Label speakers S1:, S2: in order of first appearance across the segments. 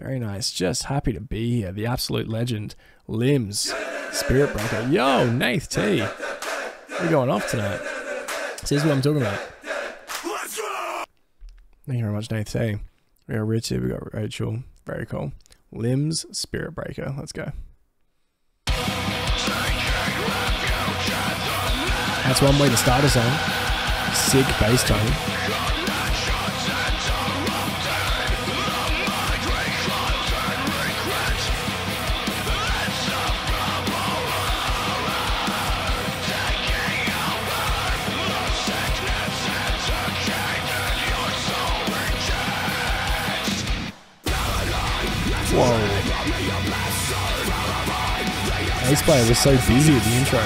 S1: Very nice. Just happy to be here. The absolute legend, Limbs, Spirit Breaker. Yo, Nath T. We're going off tonight. This is what I'm talking about. Thank you very much, Nath T. We got Richie, we got Rachel. Very cool. Limbs, Spirit Breaker. Let's go. That's one way to start a song. Sick bass tone. Whoa. Player was so busy at the intro.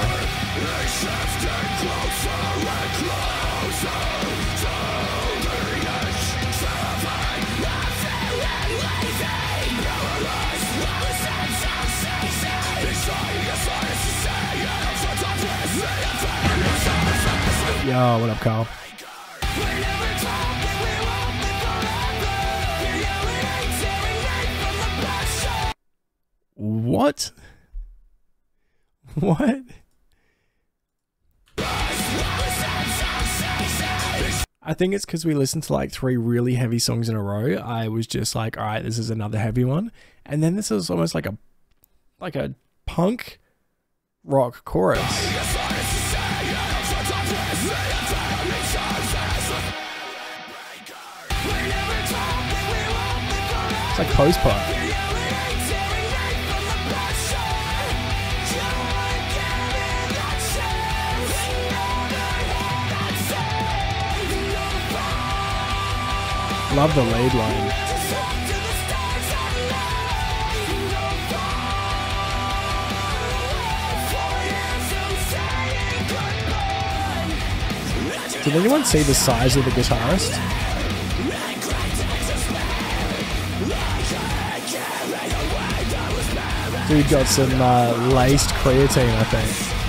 S1: Yo, what up, Carl? What? What? I think it's because we listened to like three really heavy songs in a row. I was just like, all right, this is another heavy one, and then this is almost like a like a punk rock chorus. It's like post punk. Love the lead line. Did anyone see the size of the guitarist? Dude got some uh, laced creatine, I think.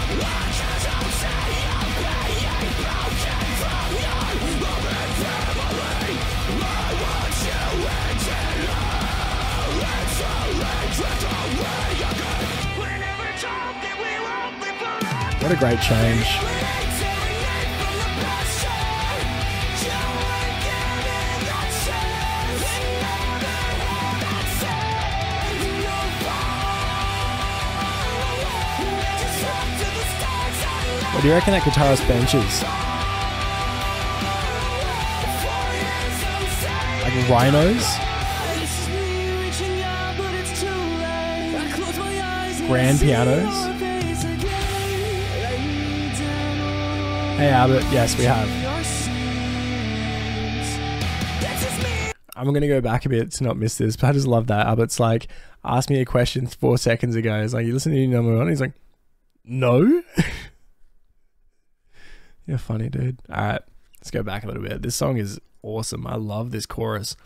S1: What a great change. What do you reckon that guitarist benches? Like rhinos? Grand pianos? Hey Albert, yes we have. I'm gonna go back a bit to not miss this, but I just love that. Albert's like, asked me a question four seconds ago. He's like, You listen to number one? He's like, No. You're funny, dude. Alright, let's go back a little bit. This song is awesome. I love this chorus.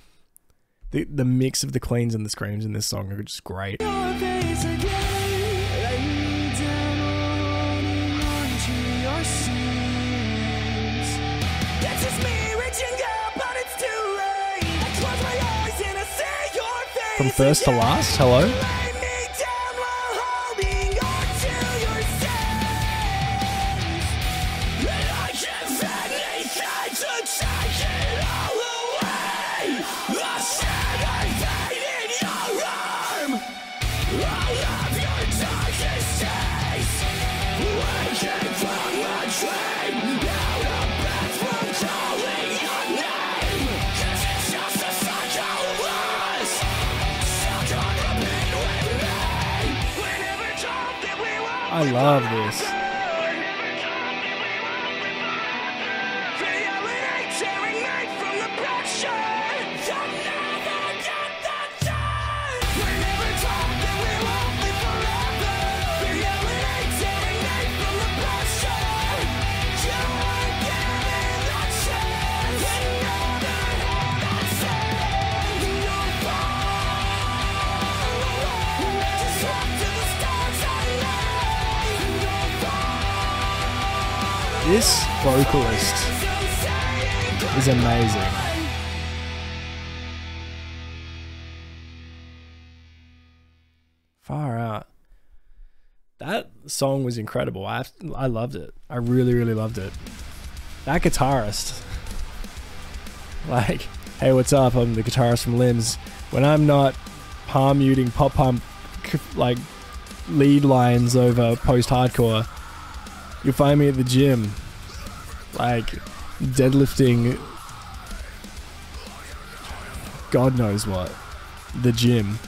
S1: The the mix of the cleans and the screams in this song are just great. From first to last, hello? I love this. This vocalist is amazing.
S2: Far out. That song was incredible. I I loved it. I really really loved it. That guitarist. Like, hey, what's up? I'm the guitarist from Limbs. When I'm not palm muting pop pump like lead lines over post hardcore, you'll find me at the gym. Like deadlifting God knows what. The gym.